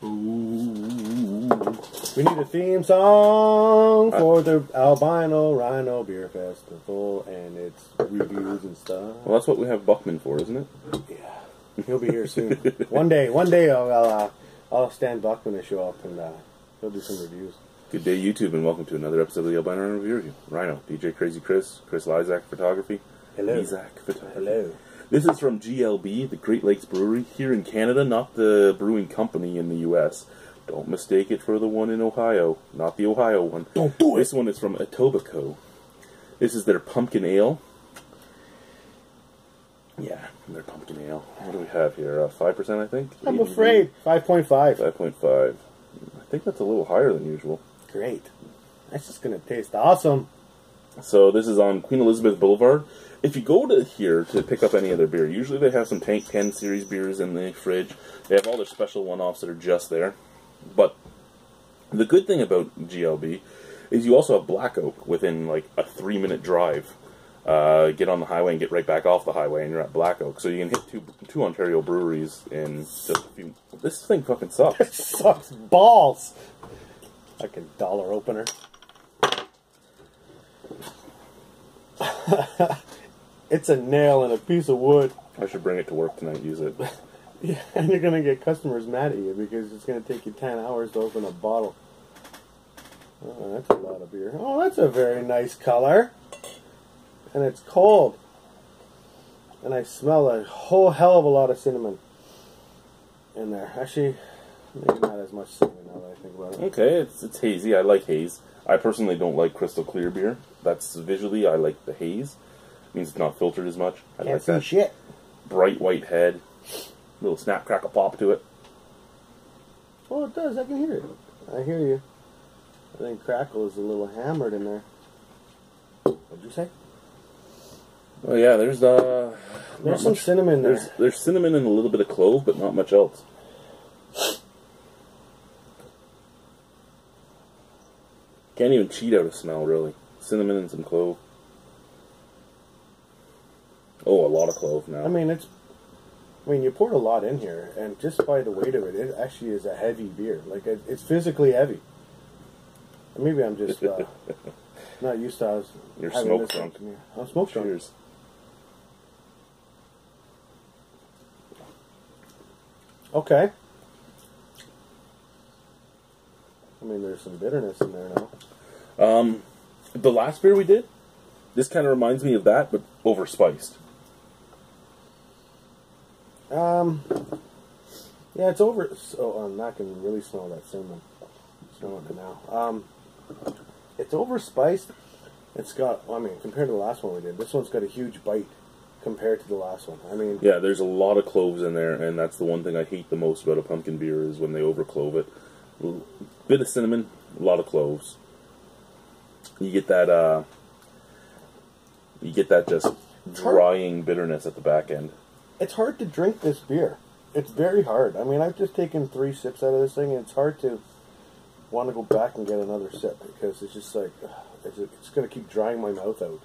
We need a theme song for the Albino Rhino Beer Festival and its reviews and stuff. Well, that's what we have Buckman for, isn't it? Yeah, he'll be here soon. one day, one day I'll I'll, uh, I'll stand Buckman to show up and uh, he'll do some reviews. Good day, YouTube, and welcome to another episode of the Albino Rhino Review. Rhino, DJ Crazy Chris, Chris Lizak Photography, Hello. Lizak Photography. Hello. This is from GLB, the Great Lakes Brewery, here in Canada, not the brewing company in the U.S. Don't mistake it for the one in Ohio, not the Ohio one. Don't do it. This one is from Etobicoke. This is their pumpkin ale. Yeah, their pumpkin ale. What do we have here? Uh, 5%, I think? I'm afraid. Five point five. 5.5. I think that's a little higher than usual. Great. That's just gonna taste awesome. So this is on Queen Elizabeth Boulevard. If you go to here to pick up any of their beer, usually they have some Tank 10 series beers in the fridge. They have all their special one-offs that are just there. But the good thing about GLB is you also have Black Oak within like a three-minute drive. Uh, get on the highway and get right back off the highway, and you're at Black Oak. So you can hit two two Ontario breweries in just a few. This thing fucking sucks. It sucks balls. Fucking dollar opener. it's a nail and a piece of wood. I should bring it to work tonight. Use it. Yeah, and you're gonna get customers mad at you because it's gonna take you ten hours to open a bottle. Oh, that's a lot of beer. Oh, that's a very nice color. And it's cold. And I smell a whole hell of a lot of cinnamon in there. Actually, maybe not as much cinnamon now that I think about it. Okay, it's it's hazy. I like haze. I personally don't like crystal clear beer. That's visually I like the haze. Means it's not filtered as much. I Can't like see that shit. bright white head, little snap crackle pop to it. Oh, it does. I can hear it. I hear you. I think crackle is a little hammered in there. What'd you say? Oh yeah, there's uh, There's some much- cinnamon there. There's there's cinnamon and a little bit of clove, but not much else. Can't even cheat out a smell really. Cinnamon and some clove. Oh, a lot of clove now. I mean, it's. I mean, you poured a lot in here, and just by the weight of it, it actually is a heavy beer. Like it, it's physically heavy. Maybe I'm just uh, not used to. You're smoke drunk. happen to me. I'm smoke drunk. Cheers. Okay. I mean, there's some bitterness in there now. Um, the last beer we did, this kind of reminds me of that, but overspiced. Um, yeah, it's over. So I'm not gonna really smell that cinnamon. Smelling it now. Um, it's overspiced. It's got. I mean, compared to the last one we did, this one's got a huge bite compared to the last one. I mean, Yeah, there's a lot of cloves in there, and that's the one thing I hate the most about a pumpkin beer is when they overclove it. L- Bit of cinnamon, a lot of cloves. You get that. uh You get that just drying bitterness at the back end. It's hard to drink this beer. It's very hard. I mean, I've just taken three sips out of this thing, and it's hard to want to go back and get another sip because it's just like it's, it's going to keep drying my mouth out.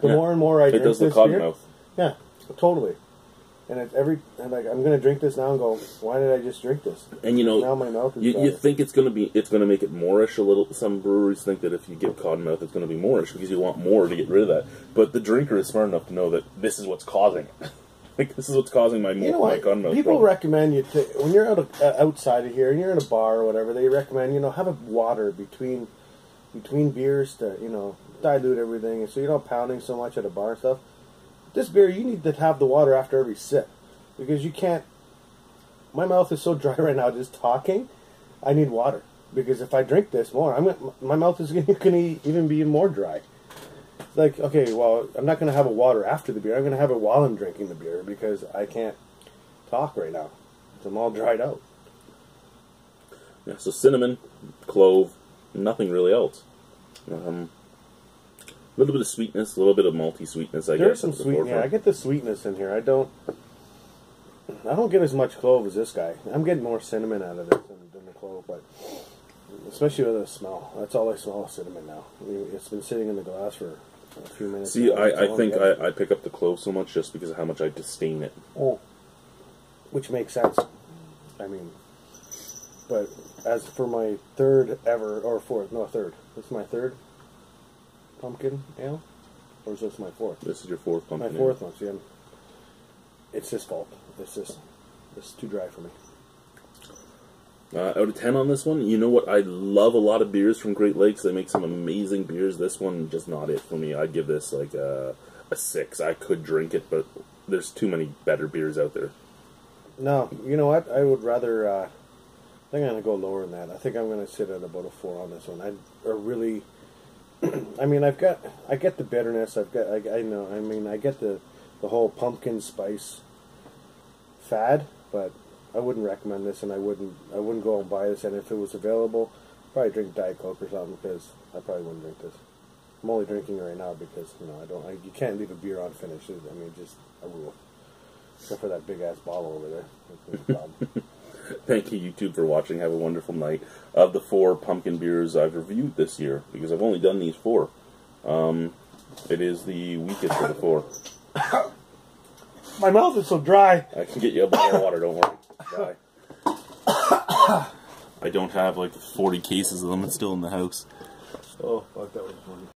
The Yeah. more and more I It drink does this beer, mouth. yeah, totally. And it's every and like I'm going to drink this now and go, why did I just drink this? And you know, now my mouth is You, you think it's gonna be it's gonna make it moreish a little. Some breweries think that if you give cottonmouth, it's gonna be moreish because you want more to get rid of that. But the drinker is smart enough to know that this is what's causing it. like this is what's causing my You know more my what? People problem. recommend you to when you're out of, uh, outside of here and you're in a bar or whatever. They recommend you know have a water between between beers to you know dilute everything, and so you're not pounding so much at a bar and stuff. This beer, you need to have the water after every sip because you can't. My mouth is so dry right now just talking. I need water because if I drink this more, I'm my mouth is going to even be more dry. Like okay, well, I'm not going to have a water after the beer. I'm going to have it while I'm drinking the beer because I can't talk right now. I'm all dried out. Yeah, so cinnamon, clove, nothing really else. Um, a little bit of sweetness, a little bit of malty sweetness. I There's guess. some at the sweet. Yeah. I get the sweetness in here. I don't. I don't get as much clove as this guy. I'm getting more cinnamon out of this than, than the clove, but especially with the smell. That's all I smell is cinnamon now. I mean, it's been sitting in the glass for a few minutes. See. I, I think. I, I pick up the clove so much just because of how much I disdain it. Oh, which makes sense. I mean, but as for my third ever or fourth, no third. This is my third pumpkin ale, or is this my fourth? This is your fourth pumpkin My fourth one. See, I'm, it's his fault. It's just it's too dry for me. Uh, out of 10 on this one, you know what? I love a lot of beers from Great Lakes. They make some amazing beers. This one, just not it for me. I'd give this like a, a 6. I could drink it, but there's too many better beers out there. No, you know what? I would rather. Uh, I think I'm gonna go lower than that. I think I'm gonna sit at about a four on this one. I really. I mean, I've got. I get the bitterness. I've got. I, I know. I mean, I get the the whole pumpkin spice fad, but I wouldn't recommend this, and I wouldn't. I wouldn't go and buy this. And if it was available, probably drink Diet Coke or something because I probably wouldn't drink this. I'm only drinking it right now because you know I don't. I, you can't leave a beer unfinished. I mean, just a rule. Except for that big ass bottle over there. That's the problem. Thank you, YouTube, for watching. Have a wonderful night. Of the four pumpkin beers I've reviewed this year, because I've only done these four, um, it is the weakest of the four. My mouth is so dry. I can get you a bottle of water, don't worry. Bye. I don't have like 40 cases of them. It's still in the house. Oh, fuck, that was funny.